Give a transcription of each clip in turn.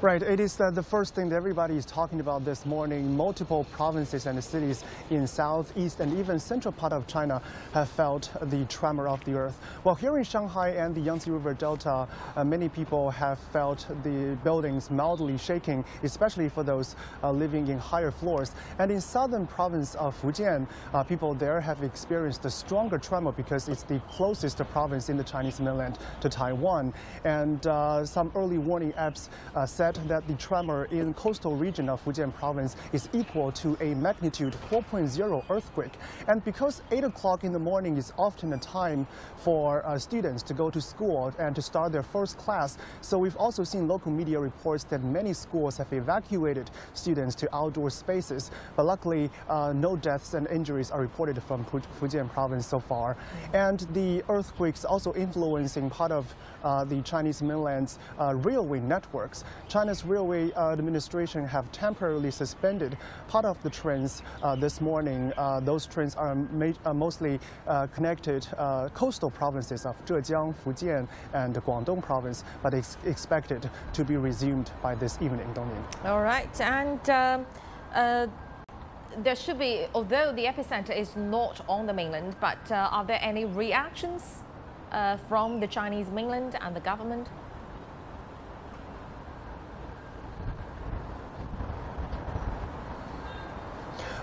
Right, it is uh, the first thing that everybody is talking about this morning. Multiple provinces and cities in south, east, and even central part of China have felt the tremor of the earth. Well, here in Shanghai and the Yangtze River Delta, uh, many people have felt the buildings mildly shaking, especially for those uh, living in higher floors. And in southern province of Fujian, uh, people there have experienced a stronger tremor because it's the closest province in the Chinese mainland to Taiwan. And uh, some early warning apps uh, said said that the tremor in coastal region of Fujian province is equal to a magnitude 4.0 earthquake. And because 8 o'clock in the morning is often a time for uh, students to go to school and to start their first class, so we've also seen local media reports that many schools have evacuated students to outdoor spaces. But luckily, uh, no deaths and injuries are reported from Fujian province so far. And the earthquakes also influencing part of uh, the Chinese mainland's uh, railway networks. China's railway uh, administration have temporarily suspended part of the trains uh, this morning. Uh, those trains are, mostly connected coastal provinces of Zhejiang, Fujian, and Guangdong province, but it's expected to be resumed by this evening, Dongyan. All right, and. Um, uh, there should be, although the epicenter is not on the mainland, but uh, are there any reactions uh, from the Chinese mainland and the government?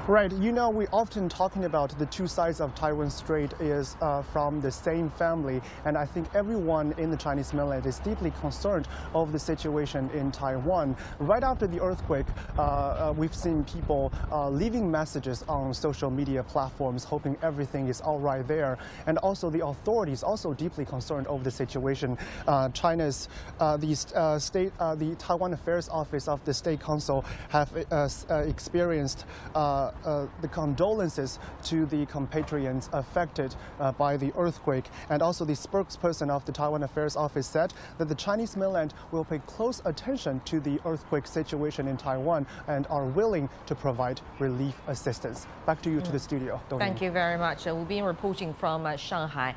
Right. You know, we often talking about the two sides of Taiwan Strait is uh, from the same family, and I think everyone in the Chinese mainland is deeply concerned of the situation in Taiwan. Right after the earthquake, uh, uh, we've seen people uh, leaving messages on social media platforms, hoping everything is all right there, and also the authorities also deeply concerned over the situation. Uh, China's uh, the state, the Taiwan Affairs Office of the State Council have experienced. Uh, the condolences to the compatriots affected uh, by the earthquake. And also the spokesperson of the Taiwan Affairs Office said that the Chinese mainland will pay close attention to the earthquake situation in Taiwan and are willing to provide relief assistance. Back to you mm. to the studio. Thank you very much. Uh, we'll be reporting from uh, Shanghai.